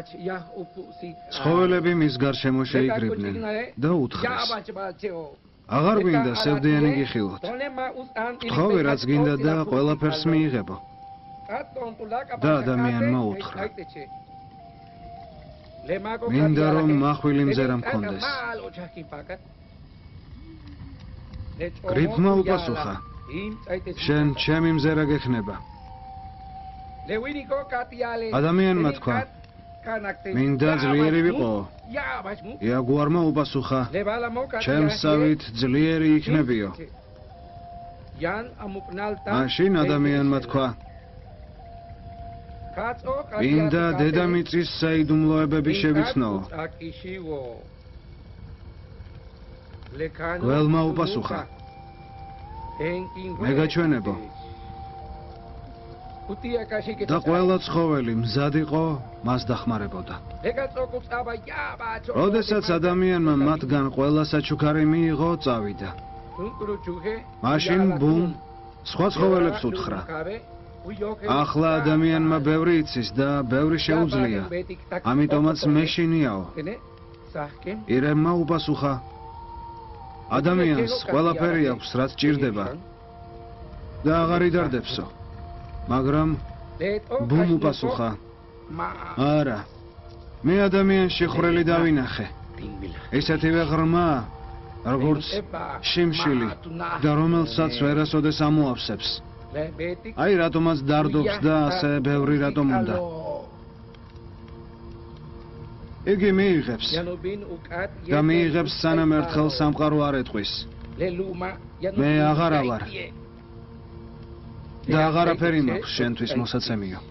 ცხოველები მის გარშემო შეიკრიბნენ და უთხრეს. აღარ გვინდა სევდიანი გიხილოთ. თხოვე რაც გინდა და ყველაფერს მიიღებო. და ადამიანმა უთხრა. მინდა რომ მახვილი მზერა მქონდეს გრიფმა უპასუხა შენ ჩემი მზერა გექნება. ადამიანმა თქვა მინდა ძლიერი ვიყო იაგუარმა უპასუხა ჩემსავით ძლიერი იქნებიო. მაშინ ადამიანმა თქვა. მინდა დედამიწის საიდუმლოებები შევიცნო. ველმა უპასუხა მე გაჩვენებო და ყველა ცხოველი მზად იყო მას დახმარებოდა. როდესაც ადამიანმა მათგან ყველა საჩუქარი მიიღო წავიდა. მაშინ ბუმ სხვა ცხოველებს უთხრა. ახლა ადამიანმა ბევრი იცის და ბევრი შეუძლია. ამიტომაც მეშინიაო. ირემმა უპასუხა. ადამიანს ყველაფერი აქვს რაც ჭირდება. და აღარ იდარდებსო მაგრამ ბუმ უპასუხა. არა. მე ადამიანში ხრელი დავინახე. ესეთივე ღრმა როგორც შიმშილი და რომელსაც ვერასოდეს ამოავსებს. აი რატომაც დარდობს და ასე ბევრი რატომ უნდა. იგი მიიღებს და მიიღებს სანამ ერთხელ სამყარო არ ეტყვის. მე აღარა ვარ და აღარაფერი მაქვს შენთვის მოსაცემიო